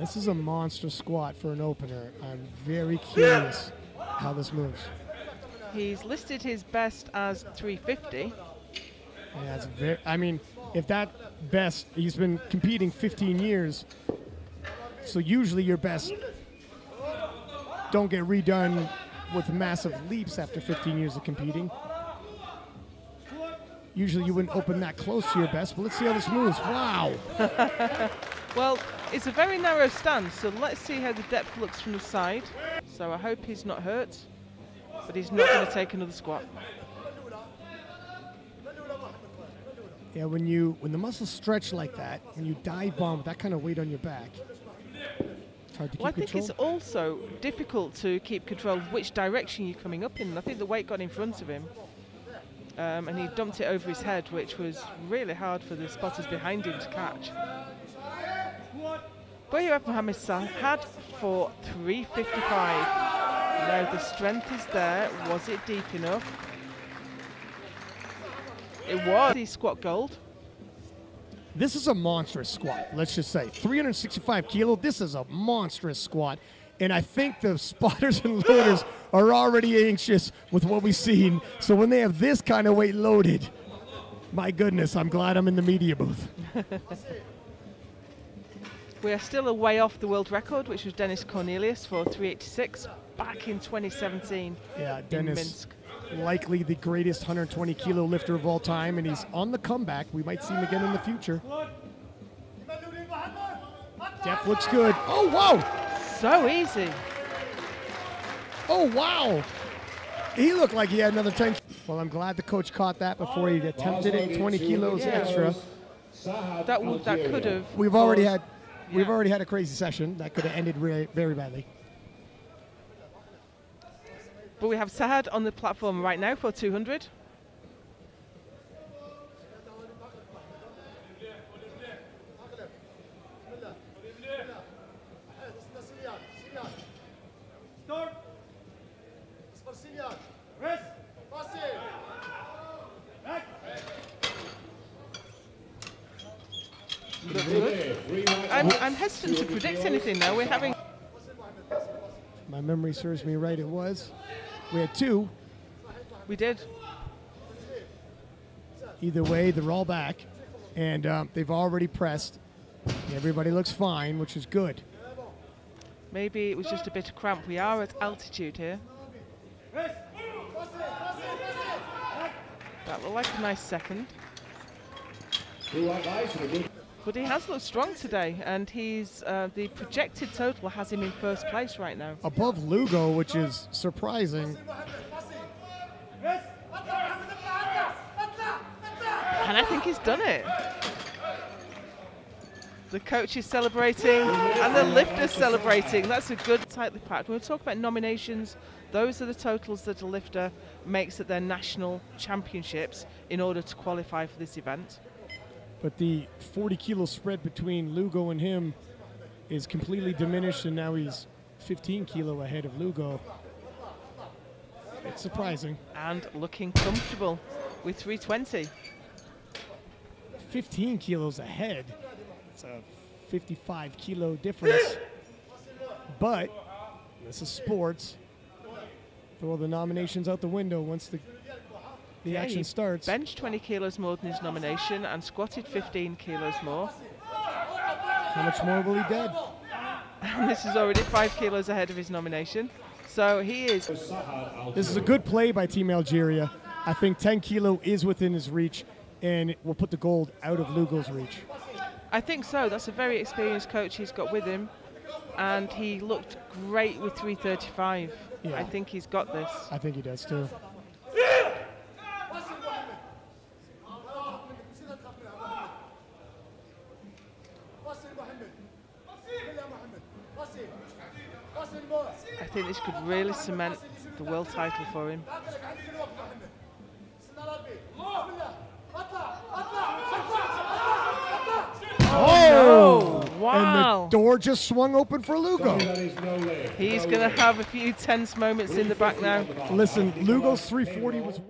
This is a monster squat for an opener. I'm very curious how this moves. He's listed his best as 350. Yeah, it's very. I mean, if that best, he's been competing 15 years. So usually your best don't get redone with massive leaps after 15 years of competing. Usually you wouldn't open that close to your best, but let's see how this moves. Wow. Well, it's a very narrow stance, so let's see how the depth looks from the side. So I hope he's not hurt, but he's not going to take another squat. Yeah, when you when the muscles stretch like that, when you dive bomb with that kind of weight on your back, it's hard to keep Well, I think control. it's also difficult to keep control of which direction you're coming up in. I think the weight got in front of him, um, and he dumped it over his head, which was really hard for the spotters behind him to catch. Have Mohamed Sahad for 355. Now the strength is there. Was it deep enough? It was. The squat gold. This is a monstrous squat, let's just say. 365 kilo, this is a monstrous squat. And I think the spotters and loaders are already anxious with what we've seen. So when they have this kind of weight loaded, my goodness, I'm glad I'm in the media booth. We are still a way off the world record, which was Dennis Cornelius for 386 back in 2017 Yeah, in Dennis, Minsk. likely the greatest 120 kilo lifter of all time, and he's on the comeback. We might see him again in the future. Depth looks good. Oh, whoa! So easy. Oh, wow. He looked like he had another 10. Well, I'm glad the coach caught that before he attempted it. 20 kilos Yeah. extra. That would that could have. We've already had we've already had a crazy session that could have ended very, very badly. But we have Sahad on the platform right now for 200. I'm, I'm hesitant to predict anything now. We're having My memory serves me right. It was. We had two. we did. Either way, they're all back, and um, they've already pressed. Everybody looks fine, which is good. Maybe it was just a bit of cramp. We are at altitude here. That looked like a nice second. But he has looked strong today, and he's uh, the projected total has him in first place right now. Above Lugo, which is surprising. And I think he's done it. The coach is celebrating and the lifter's celebrating. That's a good tightly packed. When we talk about nominations, those are the totals that a lifter makes at their national championships in order to qualify for this event. But the 40 kilo spread between Lugo and him is completely diminished, and now he's 15 kilo ahead of Lugo. It's surprising. And looking comfortable with 320. 15 kilos ahead. It's a 55 kilo difference. But this is sports. Throw the nominations out the window once the the Yeah, action starts. Bench 20 kilos more than his nomination and squatted 15 kilos more. How much more will he dead? And this is already 5 kilos ahead of his nomination. So he is This is a good play by Team Algeria. I think 10 kilo is within his reach, and it will put the gold out of Lugo's reach. I think so. That's a very experienced coach he's got with him, and he looked great with 335. Yeah. I think he's got this. I think he does too. I think this could really cement the world title for him. Oh! Wow. And the door just swung open for Lugo. He's going to have a few tense moments in the back now. Listen, Lugo's 340 was worth.